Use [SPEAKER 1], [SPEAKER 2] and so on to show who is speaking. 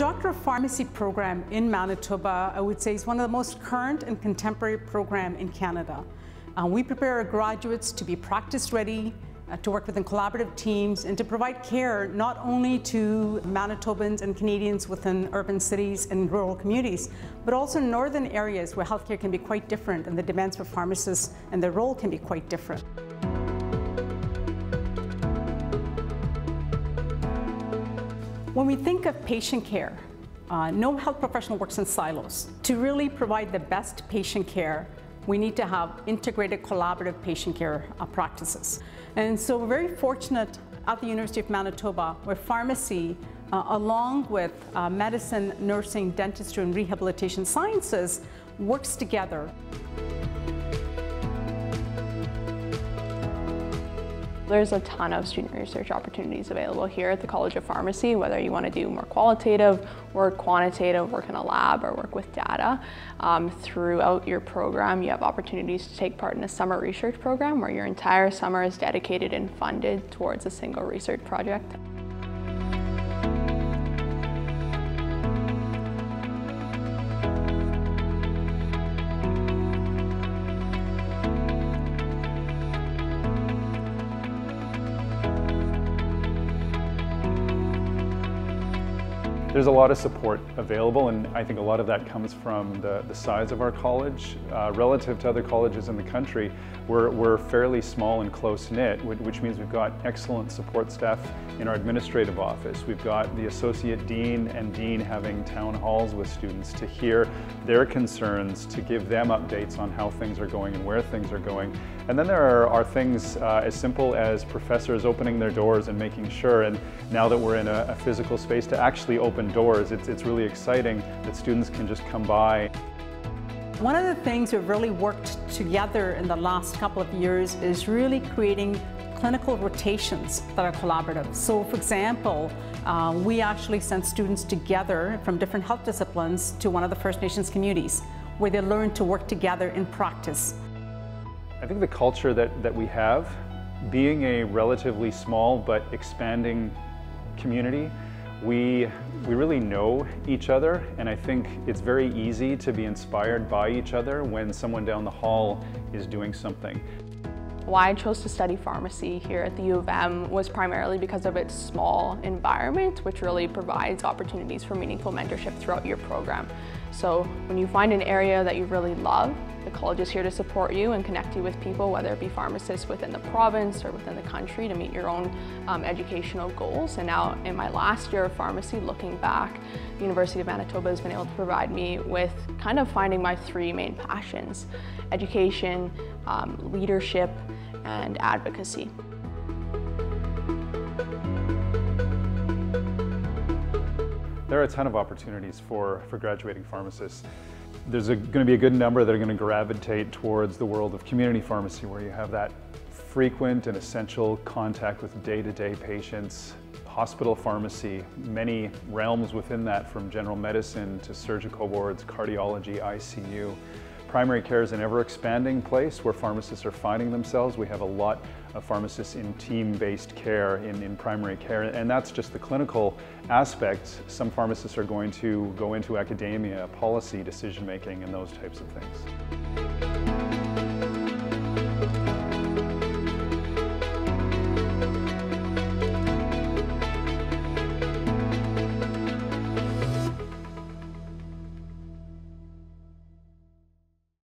[SPEAKER 1] Doctor of Pharmacy program in Manitoba, I would say, is one of the most current and contemporary program in Canada. Uh, we prepare our graduates to be practice ready, uh, to work within collaborative teams, and to provide care not only to Manitobans and Canadians within urban cities and rural communities, but also northern areas where healthcare can be quite different and the demands for pharmacists and their role can be quite different. When we think of patient care, uh, no health professional works in silos. To really provide the best patient care, we need to have integrated collaborative patient care uh, practices. And so we're very fortunate at the University of Manitoba where pharmacy, uh, along with uh, medicine, nursing, dentistry, and rehabilitation sciences works together.
[SPEAKER 2] There's a ton of student research opportunities available here at the College of Pharmacy, whether you want to do more qualitative or quantitative, work in a lab, or work with data. Um, throughout your program, you have opportunities to take part in a summer research program where your entire summer is dedicated and funded towards a single research project.
[SPEAKER 3] There's a lot of support available and I think a lot of that comes from the, the size of our college. Uh, relative to other colleges in the country, we're, we're fairly small and close-knit, which means we've got excellent support staff in our administrative office. We've got the associate dean and dean having town halls with students to hear their concerns, to give them updates on how things are going and where things are going. And then there are, are things uh, as simple as professors opening their doors and making sure, and now that we're in a, a physical space, to actually open doors. It's, it's really exciting that students can just come by.
[SPEAKER 1] One of the things we've really worked together in the last couple of years is really creating clinical rotations that are collaborative. So for example, uh, we actually send students together from different health disciplines to one of the First Nations communities where they learn to work together in practice.
[SPEAKER 3] I think the culture that, that we have, being a relatively small but expanding community, we, we really know each other and I think it's very easy to be inspired by each other when someone down the hall is doing something.
[SPEAKER 2] Why I chose to study pharmacy here at the U of M was primarily because of its small environment, which really provides opportunities for meaningful mentorship throughout your program. So when you find an area that you really love, the college is here to support you and connect you with people, whether it be pharmacists within the province or within the country to meet your own um, educational goals. And now in my last year of pharmacy, looking back, the University of Manitoba has been able to provide me with kind of finding my three main passions, education, um, leadership, and advocacy.
[SPEAKER 3] There are a ton of opportunities for, for graduating pharmacists. There's going to be a good number that are going to gravitate towards the world of community pharmacy where you have that frequent and essential contact with day-to-day -day patients, hospital pharmacy, many realms within that from general medicine to surgical wards, cardiology, ICU. Primary care is an ever expanding place where pharmacists are finding themselves. We have a lot of pharmacists in team-based care in, in primary care, and that's just the clinical aspect. Some pharmacists are going to go into academia, policy, decision making, and those types of things.